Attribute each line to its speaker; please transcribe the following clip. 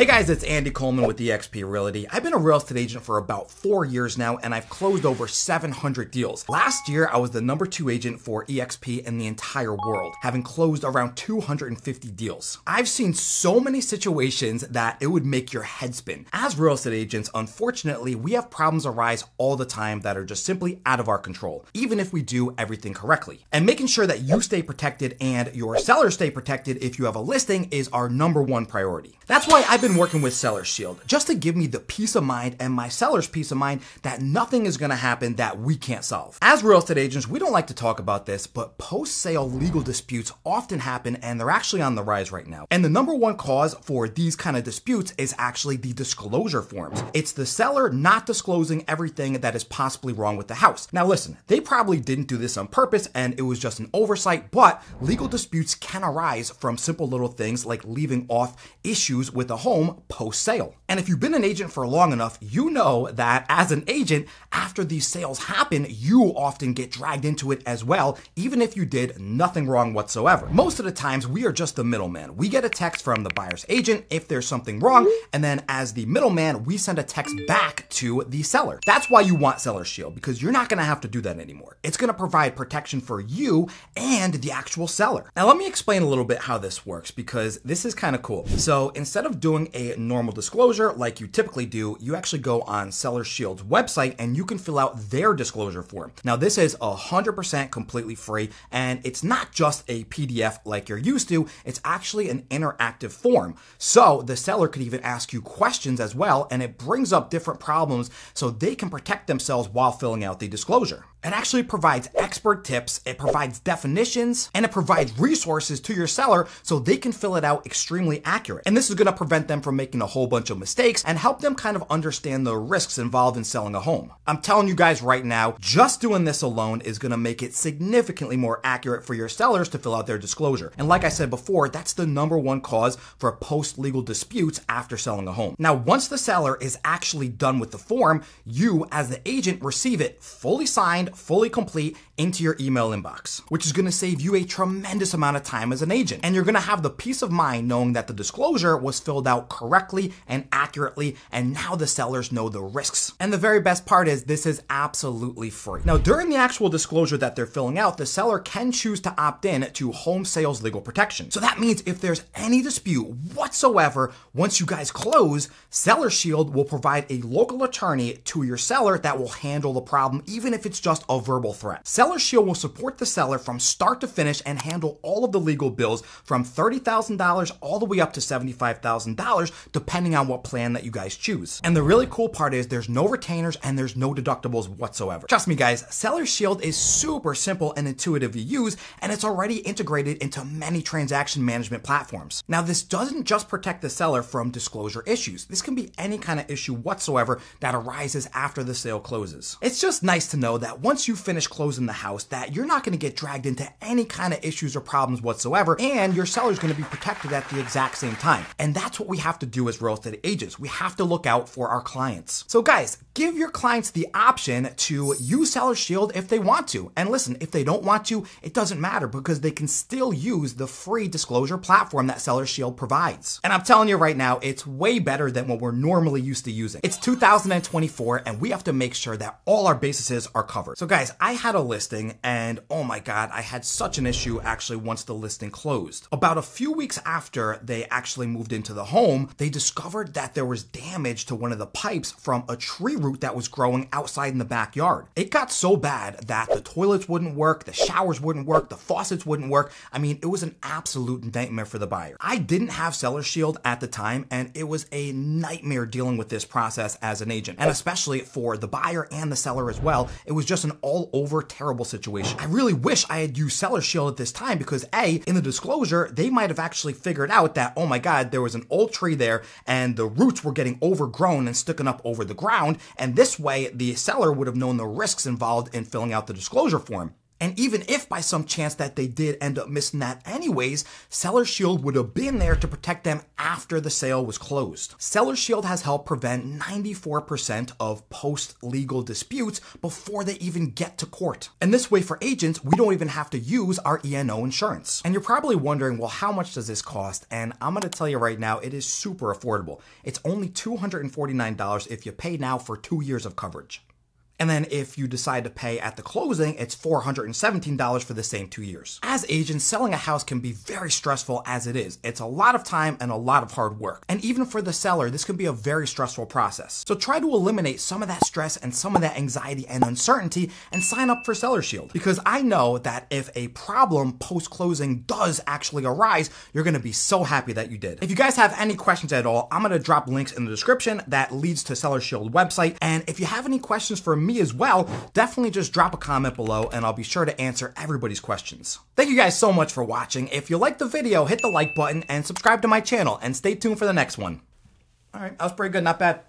Speaker 1: Hey guys, it's Andy Coleman with eXp Realty. I've been a real estate agent for about four years now, and I've closed over 700 deals. Last year, I was the number two agent for eXp in the entire world, having closed around 250 deals. I've seen so many situations that it would make your head spin. As real estate agents, unfortunately, we have problems arise all the time that are just simply out of our control, even if we do everything correctly. And making sure that you stay protected and your sellers stay protected if you have a listing is our number one priority. That's why I've been working with Seller Shield, just to give me the peace of mind and my seller's peace of mind that nothing is gonna happen that we can't solve. As real estate agents, we don't like to talk about this, but post sale legal disputes often happen and they're actually on the rise right now. And the number one cause for these kind of disputes is actually the disclosure forms. It's the seller not disclosing everything that is possibly wrong with the house. Now, listen, they probably didn't do this on purpose and it was just an oversight, but legal disputes can arise from simple little things like leaving off issues with a home post sale. And if you've been an agent for long enough, you know that as an agent, after these sales happen, you often get dragged into it as well, even if you did nothing wrong whatsoever. Most of the times, we are just the middleman. We get a text from the buyer's agent if there's something wrong, and then as the middleman, we send a text back to the seller. That's why you want Seller Shield, because you're not gonna have to do that anymore. It's gonna provide protection for you and the actual seller. Now, let me explain a little bit how this works, because this is kind of cool. So instead of doing a normal disclosure like you typically do, you actually go on Seller Shield's website and you can fill out their disclosure form. Now, this is 100% completely free and it's not just a PDF like you're used to, it's actually an interactive form. So the seller could even ask you questions as well and it brings up different problems so they can protect themselves while filling out the disclosure. It actually provides expert tips, it provides definitions, and it provides resources to your seller so they can fill it out extremely accurate. And this is gonna prevent them from making a whole bunch of mistakes and help them kind of understand the risks involved in selling a home. I'm telling you guys right now, just doing this alone is gonna make it significantly more accurate for your sellers to fill out their disclosure. And like I said before, that's the number one cause for post legal disputes after selling a home. Now, once the seller is actually done with the form, you as the agent receive it fully signed fully complete into your email inbox, which is gonna save you a tremendous amount of time as an agent. And you're gonna have the peace of mind knowing that the disclosure was filled out correctly and accurately, and now the sellers know the risks. And the very best part is this is absolutely free. Now, during the actual disclosure that they're filling out, the seller can choose to opt in to home sales legal protection. So that means if there's any dispute whatsoever, once you guys close, Seller Shield will provide a local attorney to your seller that will handle the problem, even if it's just a verbal threat. Seller Shield will support the seller from start to finish and handle all of the legal bills from $30,000 all the way up to $75,000, depending on what plan that you guys choose. And the really cool part is there's no retainers and there's no deductibles whatsoever. Trust me, guys, Seller Shield is super simple and intuitive to use, and it's already integrated into many transaction management platforms. Now, this doesn't just protect the seller from disclosure issues. This can be any kind of issue whatsoever that arises after the sale closes. It's just nice to know that once you finish closing the house, that you're not going to get dragged into any kind of issues or problems whatsoever, and your seller's going to be protected at the exact same time. And that's what we have to do as real estate agents. We have to look out for our clients. So, guys, give your clients the option to use Seller Shield if they want to. And listen, if they don't want to, it doesn't matter because they can still use the free disclosure platform that Seller Shield provides. And I'm telling you right now, it's way better than what we're normally used to using. It's 2024, and we have to make sure that all our bases are covered. So, guys, I had a listing, and oh my God, I had such an issue actually once the listing closed. About a few weeks after they actually moved into the home, they discovered that there was damage to one of the pipes from a tree root that was growing outside in the backyard. It got so bad that the toilets wouldn't work, the showers wouldn't work, the faucets wouldn't work. I mean, it was an absolute nightmare for the buyer. I didn't have Seller Shield at the time, and it was a nightmare dealing with this process as an agent, and especially for the buyer and the seller as well. It was just an all over terrible situation. I really wish I had used Seller Shield at this time because A, in the disclosure, they might have actually figured out that, oh my God, there was an old tree there and the roots were getting overgrown and sticking up over the ground. And this way, the seller would have known the risks involved in filling out the disclosure form. And even if by some chance that they did end up missing that anyways, Seller Shield would have been there to protect them after the sale was closed. Seller Shield has helped prevent 94% of post legal disputes before they even get to court. And this way for agents, we don't even have to use our E&O insurance. And you're probably wondering, well, how much does this cost? And I'm to tell you right now, it is super affordable. It's only $249 if you pay now for two years of coverage. And then if you decide to pay at the closing, it's $417 for the same two years. As agents, selling a house can be very stressful as it is. It's a lot of time and a lot of hard work. And even for the seller, this can be a very stressful process. So try to eliminate some of that stress and some of that anxiety and uncertainty and sign up for Seller Shield. Because I know that if a problem post closing does actually arise, you're gonna be so happy that you did. If you guys have any questions at all, I'm gonna drop links in the description that leads to Seller Shield website. And if you have any questions for me, me as well, definitely just drop a comment below and I'll be sure to answer everybody's questions. Thank you guys so much for watching. If you liked the video, hit the like button and subscribe to my channel and stay tuned for the next one. All right, that was pretty good, not bad.